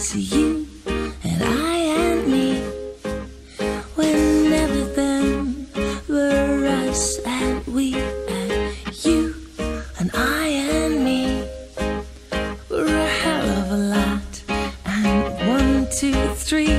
was you and I and me. When everything were us and we and you and I and me were a hell of a lot. And one, two, three,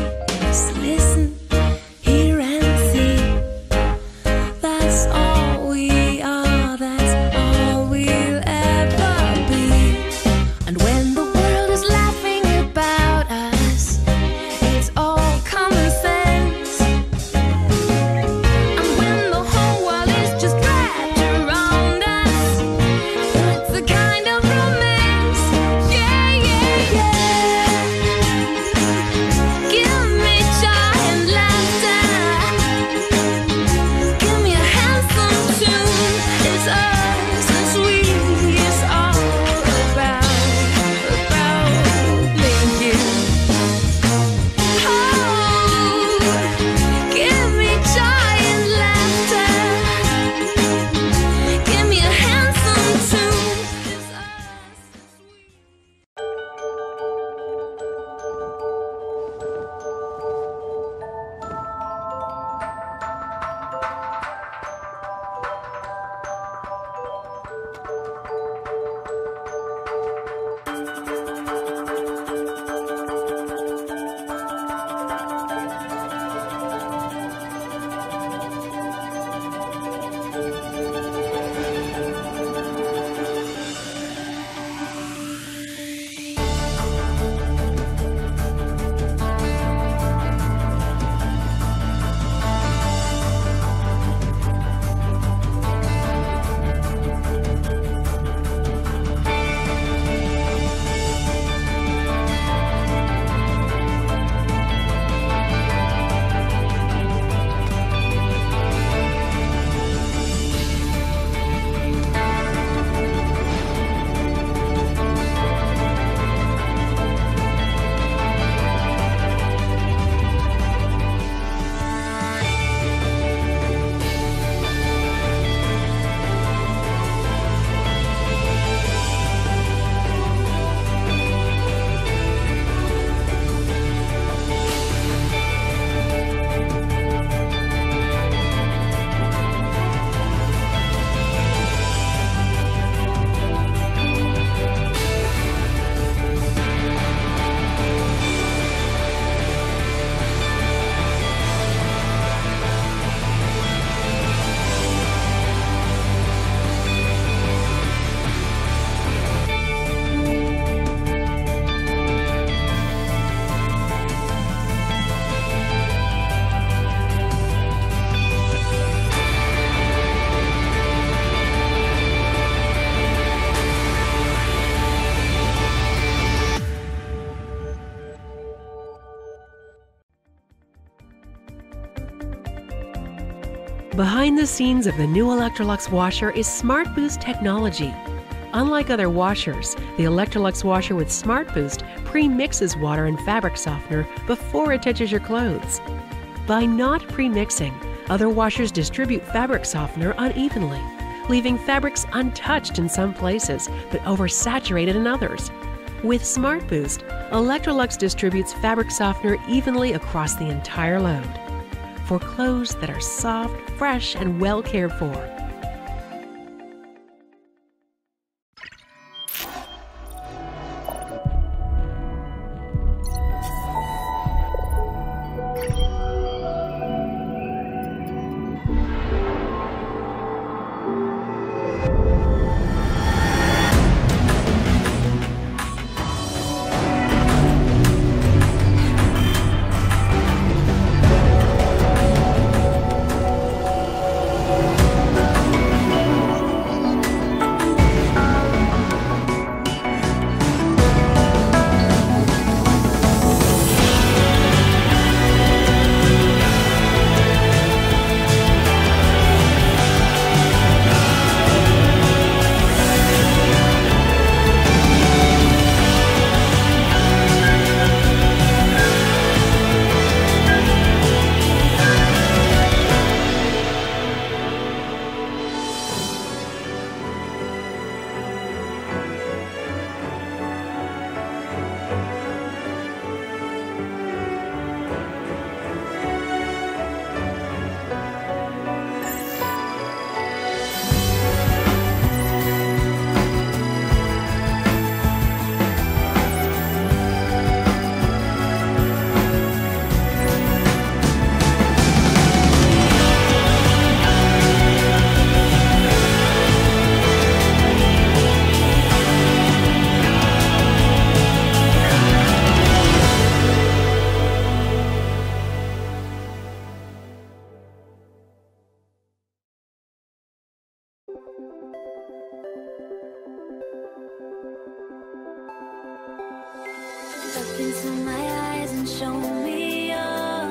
Behind the scenes of the new Electrolux washer is Smart Boost technology. Unlike other washers, the Electrolux washer with Smart Boost pre-mixes water and fabric softener before it touches your clothes. By not pre-mixing, other washers distribute fabric softener unevenly, leaving fabrics untouched in some places but oversaturated in others. With Smart Boost, Electrolux distributes fabric softener evenly across the entire load for clothes that are soft, fresh, and well cared for. into my eyes and show me your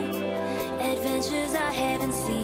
adventures I haven't seen.